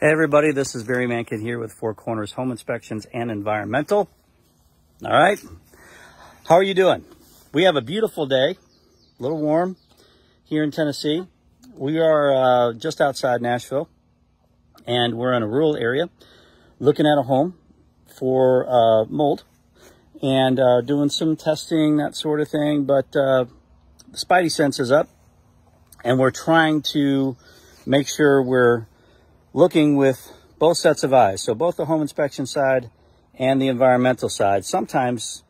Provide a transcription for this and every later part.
Hey everybody, this is Barry Mankin here with Four Corners Home Inspections and Environmental. All right, how are you doing? We have a beautiful day, a little warm here in Tennessee. We are uh, just outside Nashville and we're in a rural area looking at a home for uh, mold and uh, doing some testing, that sort of thing. But uh, the Spidey sense is up and we're trying to make sure we're looking with both sets of eyes. So both the home inspection side and the environmental side. Sometimes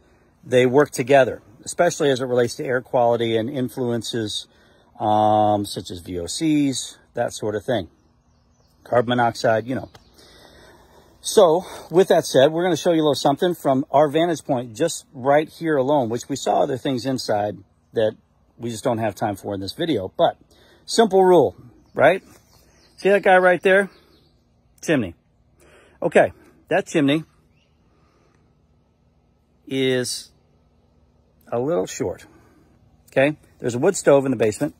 they work together, especially as it relates to air quality and influences um, such as VOCs, that sort of thing. Carbon monoxide, you know. So with that said, we're going to show you a little something from our vantage point just right here alone, which we saw other things inside that we just don't have time for in this video. But simple rule, right? See that guy right there? Chimney. Okay, that chimney is a little short. Okay, there's a wood stove in the basement.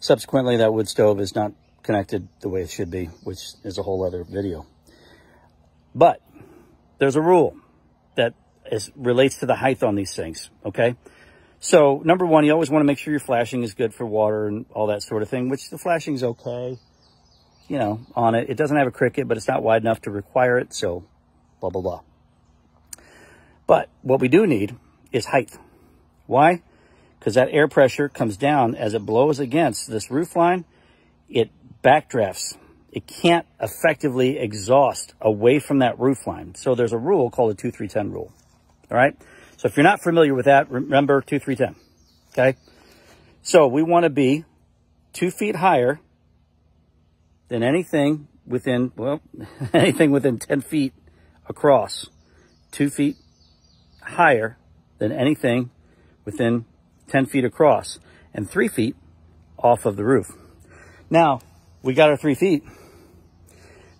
Subsequently, that wood stove is not connected the way it should be, which is a whole other video. But there's a rule that is, relates to the height on these things, okay? So, number one, you always want to make sure your flashing is good for water and all that sort of thing, which the flashing is okay, you know, on it. It doesn't have a cricket, but it's not wide enough to require it, so blah, blah, blah. But what we do need is height. Why? Because that air pressure comes down as it blows against this roof line, it backdrafts. It can't effectively exhaust away from that roof line. So there's a rule called the 2-3-10 rule. All right? So if you're not familiar with that, remember 2-3-10. Okay? So we want to be two feet higher than anything within, well, anything within 10 feet across. Two feet higher than anything within 10 feet across and three feet off of the roof. Now, we got our three feet,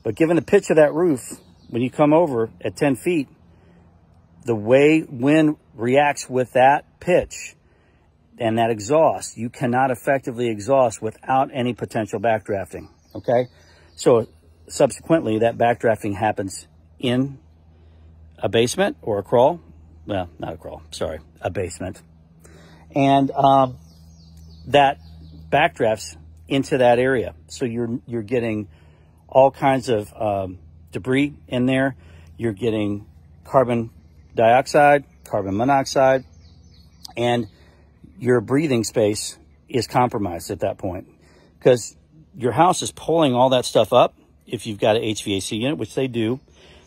but given the pitch of that roof, when you come over at 10 feet, the way wind reacts with that pitch and that exhaust, you cannot effectively exhaust without any potential backdrafting, okay? So subsequently, that backdrafting happens in a basement or a crawl. Well, not a crawl, sorry, a basement. And um, that backdrafts into that area. So you're, you're getting all kinds of um, debris in there. You're getting carbon dioxide, carbon monoxide, and your breathing space is compromised at that point because your house is pulling all that stuff up if you've got an HVAC unit, which they do,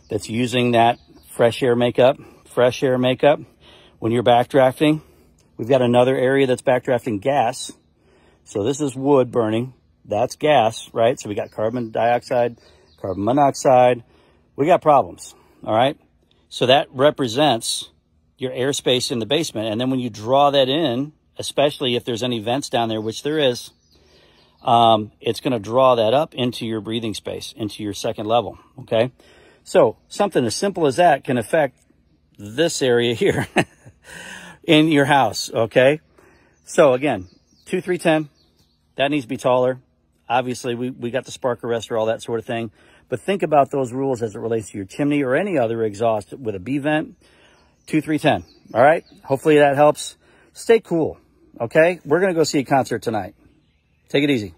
that's using that fresh air makeup, fresh air makeup. When you're backdrafting, we've got another area that's backdrafting gas. So this is wood burning. That's gas, right? So we got carbon dioxide, carbon monoxide. We got problems, all right? So that represents your airspace in the basement. And then when you draw that in, especially if there's any vents down there, which there is, um, it's going to draw that up into your breathing space, into your second level, okay? So something as simple as that can affect this area here in your house, okay? So again, 2, 3, 10, that needs to be taller. Obviously, we, we got the spark arrestor, all that sort of thing. But think about those rules as it relates to your chimney or any other exhaust with a B vent, 2, 3, 10. All right? Hopefully that helps. Stay cool, okay? We're going to go see a concert tonight. Take it easy.